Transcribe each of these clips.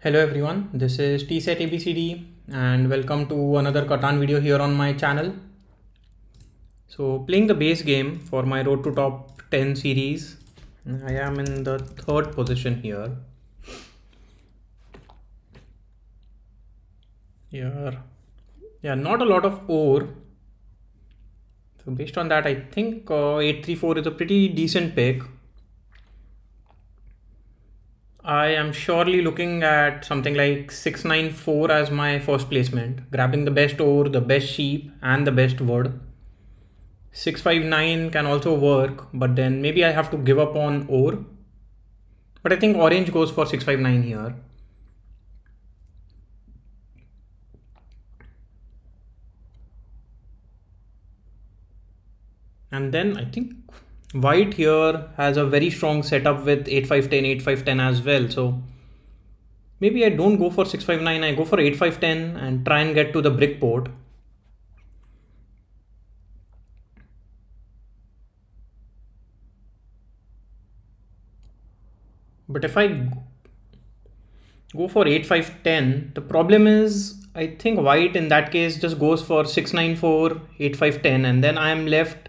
Hello everyone, this is TCET ABCD and welcome to another Catan video here on my channel. So playing the base game for my road to top 10 series, I am in the third position here. Here, yeah, not a lot of ore. So based on that, I think uh, 834 is a pretty decent pick. I am surely looking at something like 694 as my first placement, grabbing the best ore, the best sheep, and the best wood. 659 can also work, but then maybe I have to give up on ore. But I think orange goes for 659 here. And then I think White here has a very strong setup with 8510, 8510 as well. So maybe I don't go for 659, I go for 8510 and try and get to the brick port. But if I go for 8510, the problem is I think white in that case just goes for 694, 8510 and then I am left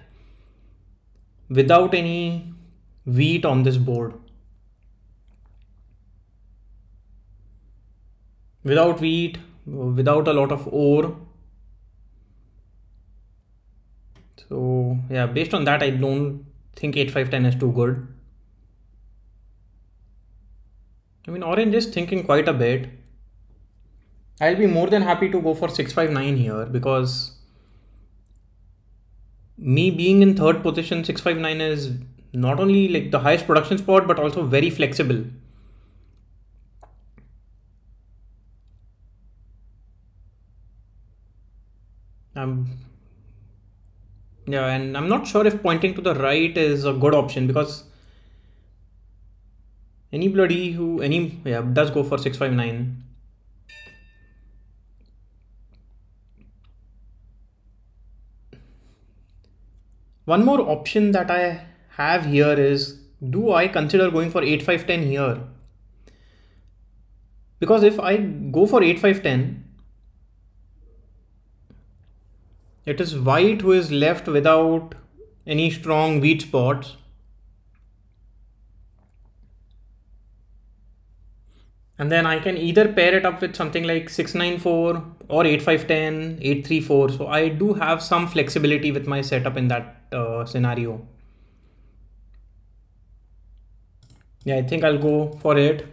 without any wheat on this board. Without wheat, without a lot of ore. So yeah, based on that, I don't think 8510 is too good. I mean, orange is thinking quite a bit. I'll be more than happy to go for 659 here because me being in third position 659 is not only like the highest production spot but also very flexible. Um yeah and i'm not sure if pointing to the right is a good option because anybody who any yeah does go for 659 One more option that I have here is do I consider going for 8510 here? Because if I go for 8510, it is white who is left without any strong wheat spots. And then I can either pair it up with something like 694 or 8510, 834. So I do have some flexibility with my setup in that uh, scenario. Yeah, I think I'll go for it.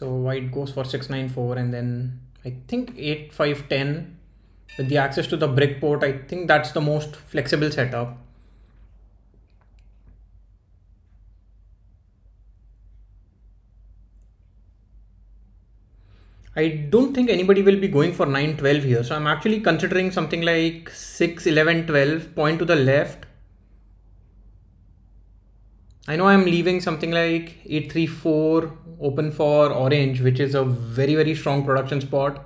So white goes for 694 and then I think 8510 with the access to the brick port. I think that's the most flexible setup. I don't think anybody will be going for 912 here. So I'm actually considering something like 6, 11, 12, point to the left I know I'm leaving something like 834 open for orange, which is a very, very strong production spot.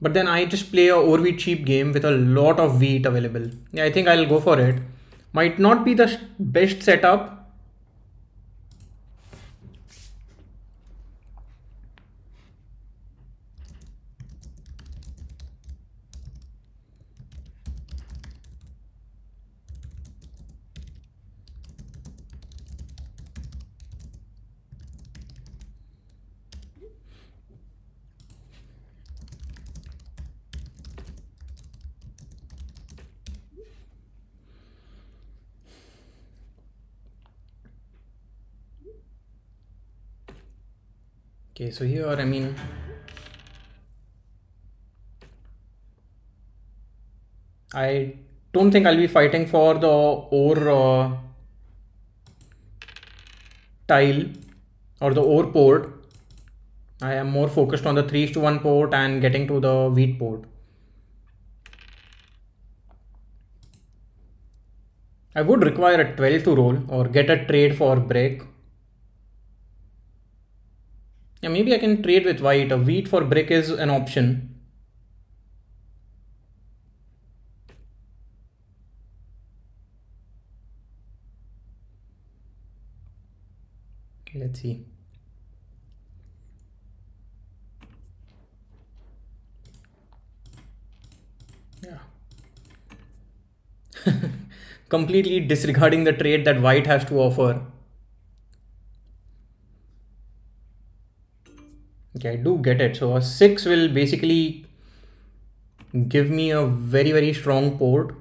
But then I just play a ore wheat sheep game with a lot of wheat available. Yeah, I think I'll go for it. Might not be the best setup, Okay, so here, I mean, I don't think I'll be fighting for the ore uh, tile or the ore port. I am more focused on the 3 to 1 port and getting to the wheat port. I would require a 12 to roll or get a trade for brick. Yeah, maybe I can trade with white. A wheat for brick is an option. Let's see. Yeah. Completely disregarding the trade that white has to offer. Okay, I do get it. So a 6 will basically give me a very, very strong port.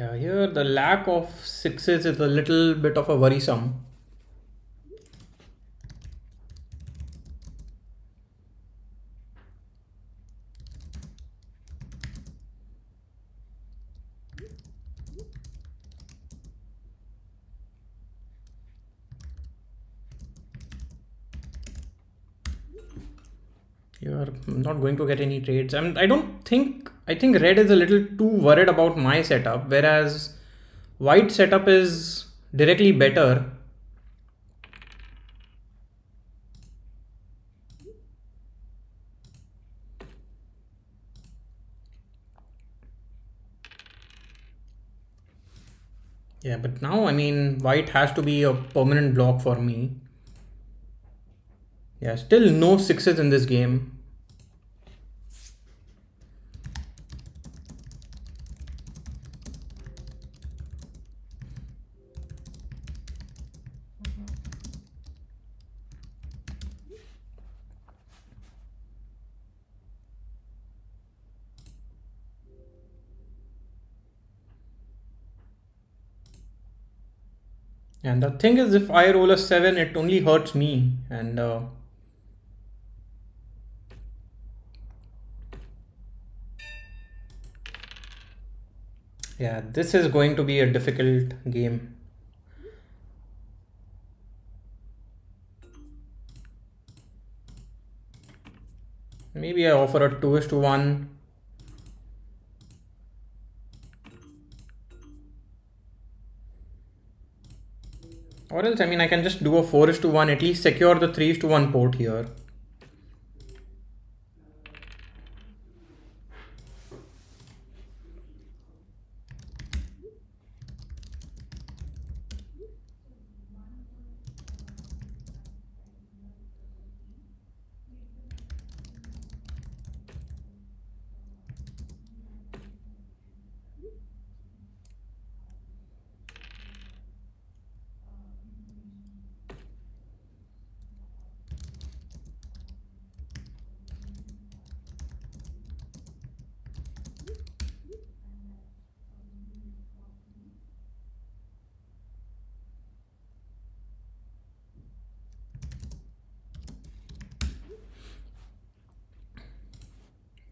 Yeah, here the lack of sixes is a little bit of a worrisome. You're not going to get any trades. I mean, I don't think I think red is a little too worried about my setup, whereas white setup is directly better. Yeah, but now, I mean, white has to be a permanent block for me. Yeah, still no sixes in this game. And the thing is, if I roll a 7, it only hurts me. And uh, yeah, this is going to be a difficult game. Maybe I offer a 2 is to 1 Or else, I mean, I can just do a 4 is to 1, at least secure the 3 is to 1 port here.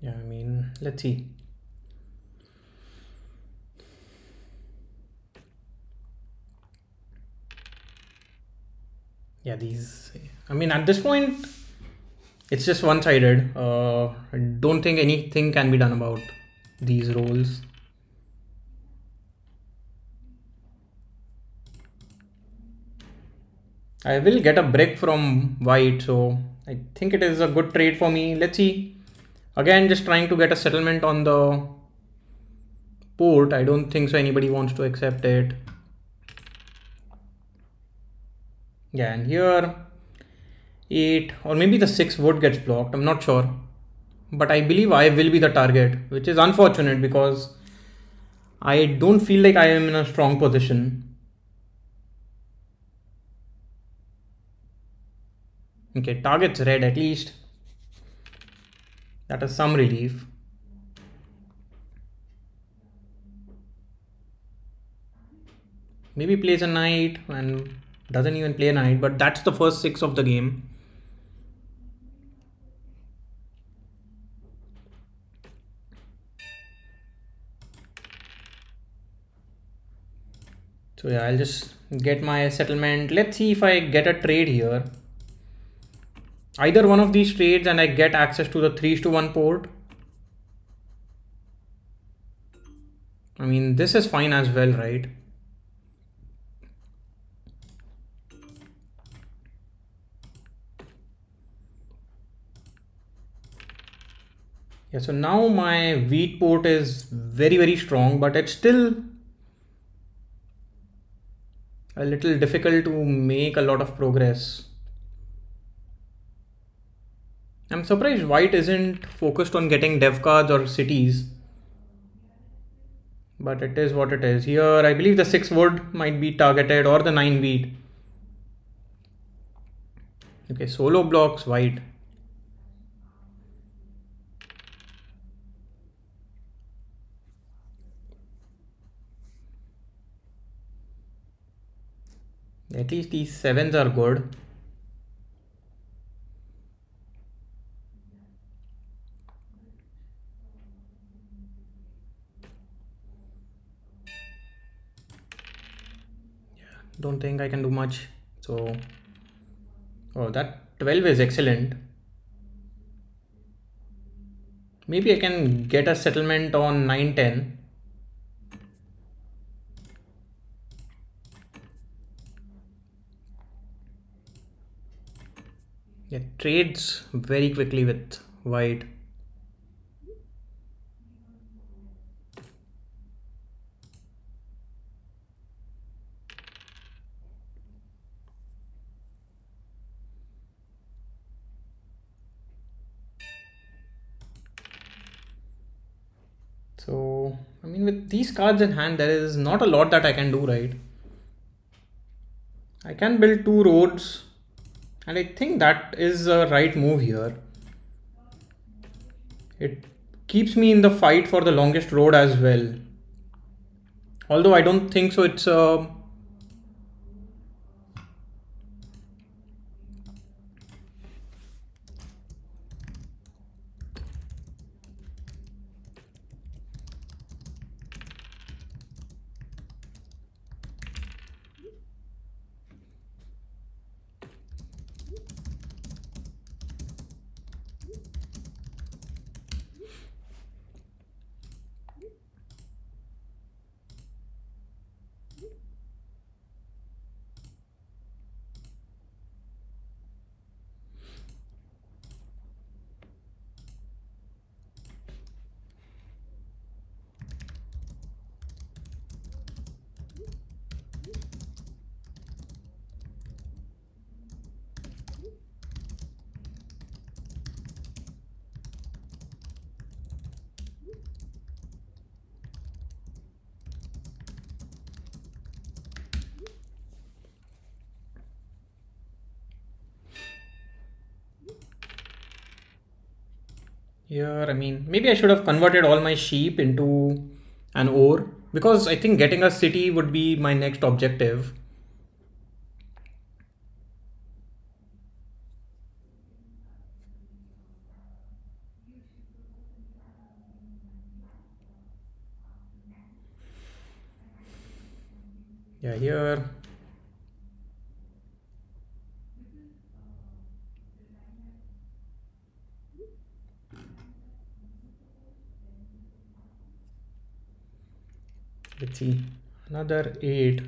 Yeah, I mean, let's see. Yeah, these, I mean, at this point, it's just one-sided. Uh, I don't think anything can be done about these rolls. I will get a break from white, so I think it is a good trade for me. Let's see. Again, just trying to get a settlement on the port. I don't think so anybody wants to accept it. Yeah, and here 8 or maybe the 6 would gets blocked. I'm not sure. But I believe I will be the target, which is unfortunate because I don't feel like I am in a strong position. Okay, target's red at least. That is some relief. Maybe plays a knight and doesn't even play a knight, but that's the first six of the game. So yeah, I'll just get my settlement. Let's see if I get a trade here. Either one of these trades and I get access to the 3 to 1 port. I mean, this is fine as well, right? Yeah, so now my wheat port is very, very strong, but it's still a little difficult to make a lot of progress. I'm surprised white isn't focused on getting dev cards or cities. But it is what it is. Here, I believe the 6 wood might be targeted or the 9 wheat. Okay, solo blocks white. At least these sevens are good. Yeah, don't think I can do much. So, oh, that 12 is excellent. Maybe I can get a settlement on 910. Yeah, trades very quickly with white. So, I mean, with these cards in hand, there is not a lot that I can do, right? I can build two roads and I think that is a right move here. It keeps me in the fight for the longest road as well. Although I don't think so it's a Here, I mean, maybe I should have converted all my sheep into an ore because I think getting a city would be my next objective. Yeah, here let's see another 8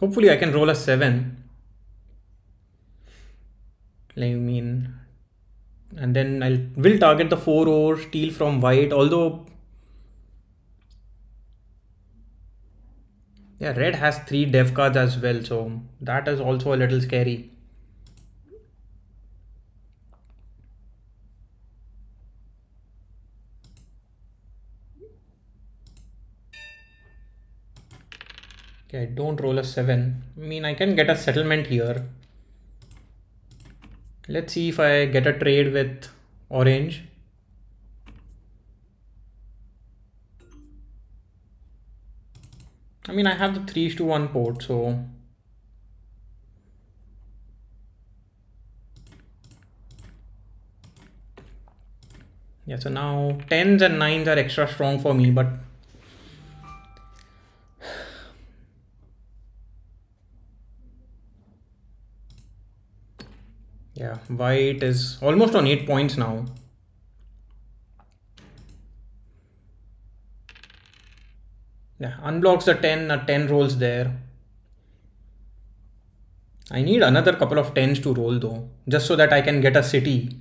hopefully I can roll a 7 I mean and then I will target the 4 ore steal from white although Yeah, red has three dev cards as well, so that is also a little scary. Okay, don't roll a 7. I mean, I can get a settlement here. Let's see if I get a trade with orange. I mean, I have the 3 to 1 port, so... Yeah, so now 10s and 9s are extra strong for me, but white is almost on 8 points now. Yeah, unblocks the 10, uh, 10 rolls there. I need another couple of 10s to roll though, just so that I can get a city.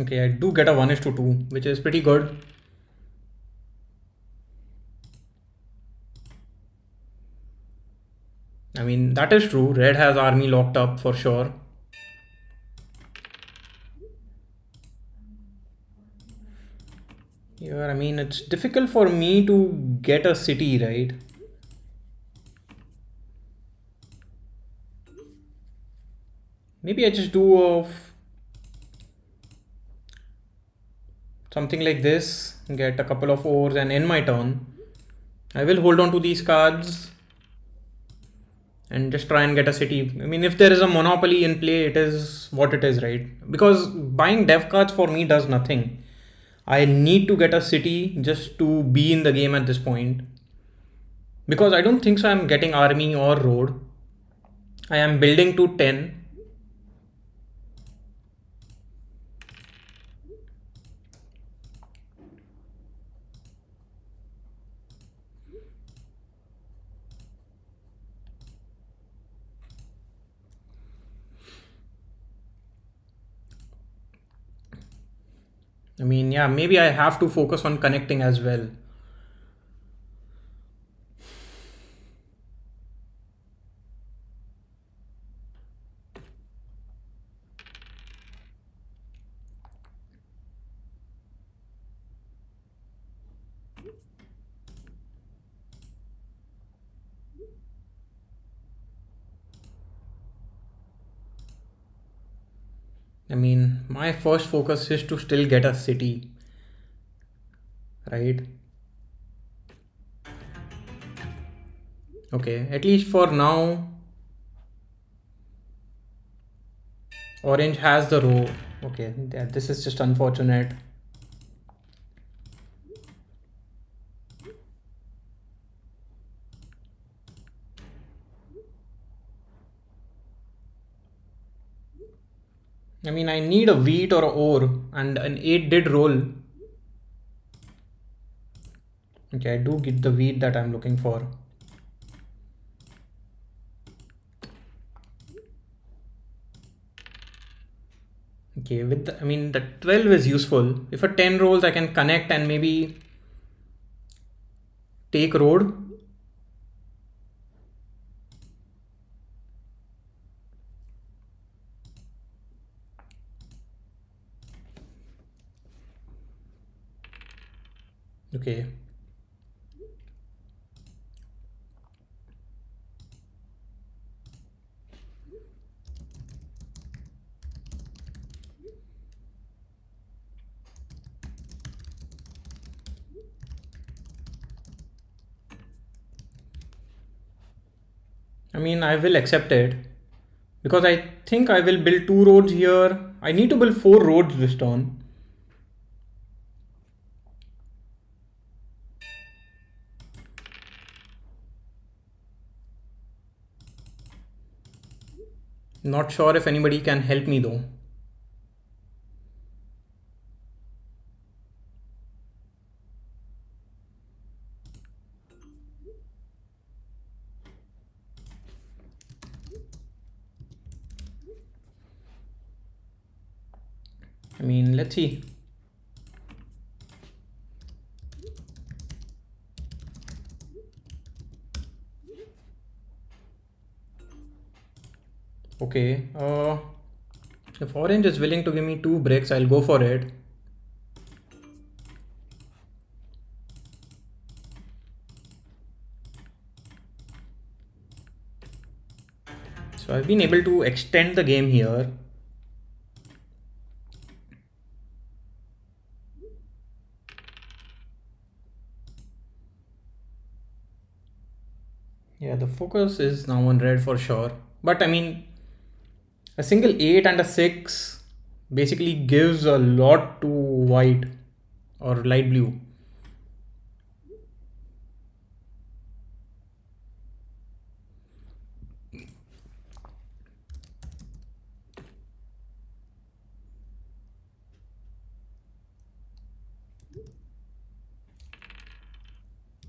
Okay, I do get a 1 is to 2, which is pretty good. I mean, that is true. Red has army locked up for sure. Here, I mean, it's difficult for me to get a city, right? Maybe I just do a something like this, get a couple of ores and end my turn. I will hold on to these cards and just try and get a city. I mean, if there is a monopoly in play, it is what it is, right? Because buying dev cards for me does nothing. I need to get a city just to be in the game at this point. Because I don't think so I'm getting army or road. I am building to 10 I mean, yeah, maybe I have to focus on connecting as well. I mean, my first focus is to still get a city, right? Okay, at least for now, orange has the row. Okay, yeah, this is just unfortunate. I mean, I need a wheat or a ore and an 8 did roll. Okay, I do get the wheat that I'm looking for. Okay, with the, I mean, the 12 is useful. If a 10 rolls, I can connect and maybe take road Okay. I mean, I will accept it because I think I will build two roads here. I need to build four roads this turn. Not sure if anybody can help me though. I mean, let's see. Okay, uh, if orange is willing to give me two bricks, I'll go for it. So I've been able to extend the game here. Yeah, the focus is now on red for sure. But I mean, a single 8 and a 6 basically gives a lot to white or light blue.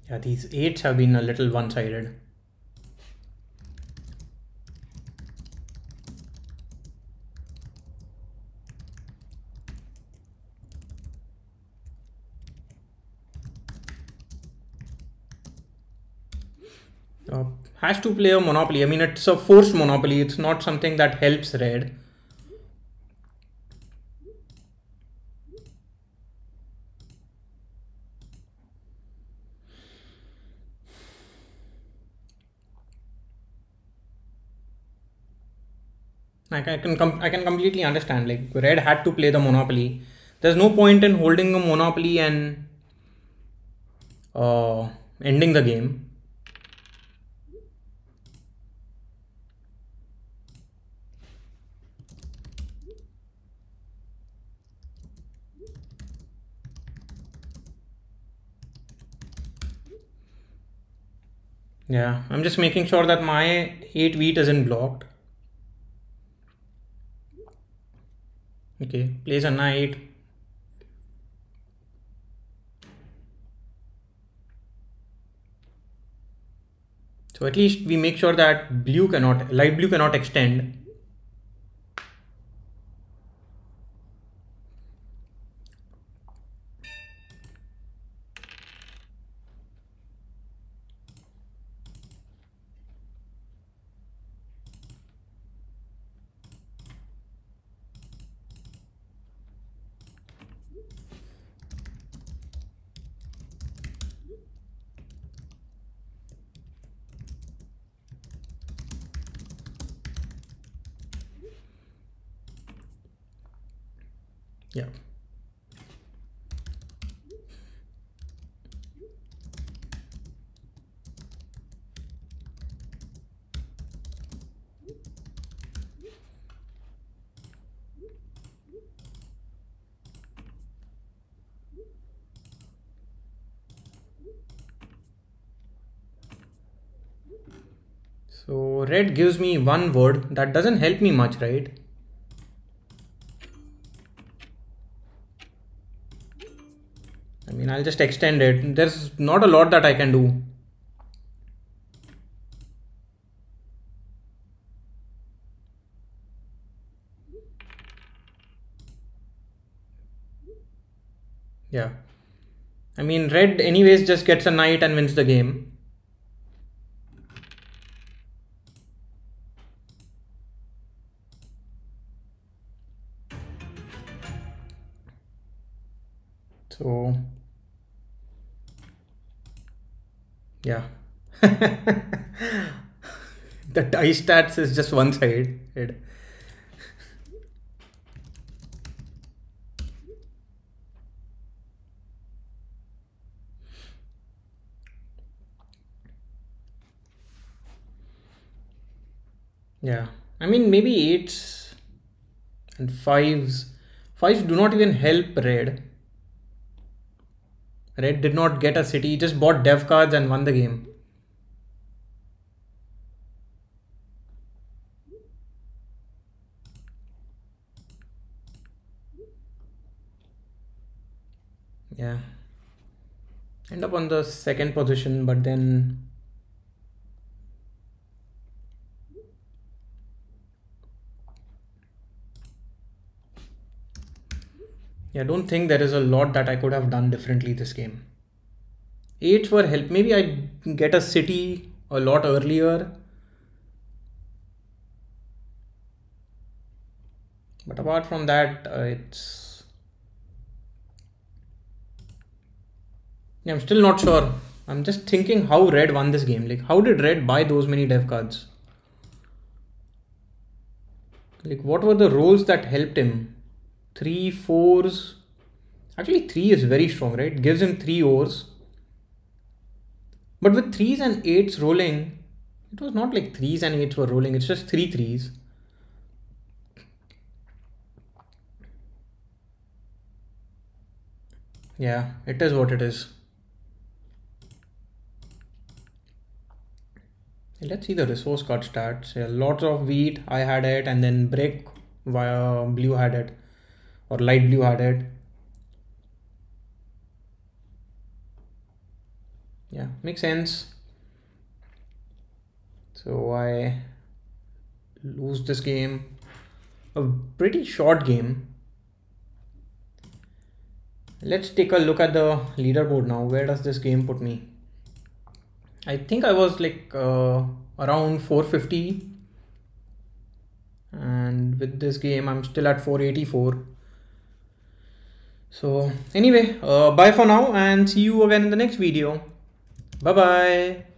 Yeah, these 8s have been a little one-sided. Uh, has to play a monopoly. I mean, it's a forced monopoly. It's not something that helps red. I can I can completely understand. Like red had to play the monopoly. There's no point in holding a monopoly and uh, ending the game. Yeah, I'm just making sure that my 8 wheat isn't blocked. Okay, place a knight. So at least we make sure that blue cannot, light blue cannot extend. Yeah. So red gives me one word that doesn't help me much, right? I'll just extend it. There's not a lot that I can do. Yeah. I mean, red anyways just gets a knight and wins the game. Yeah. the die stats is just one side. Yeah, I mean maybe eights and fives. Fives do not even help red. Red did not get a city, he just bought dev cards and won the game. Yeah. End up on the second position, but then Yeah, I don't think there is a lot that I could have done differently this game. Eights were help. Maybe I get a city a lot earlier. But apart from that, uh, it's. Yeah, I'm still not sure. I'm just thinking how Red won this game. Like, how did Red buy those many dev cards? Like, what were the rolls that helped him? Three, fours. Actually, three is very strong, right? Gives him three ores. But with threes and eights rolling, it was not like threes and eights were rolling, it's just three threes. Yeah, it is what it is. Let's see the resource card stats. Yeah, lots of wheat, I had it, and then brick, via uh, blue had it, or light blue had it. Yeah, makes sense. So I lose this game. A pretty short game. Let's take a look at the leaderboard now. Where does this game put me? I think I was like uh, around 450 and with this game I'm still at 484 so anyway uh, bye for now and see you again in the next video. Bye bye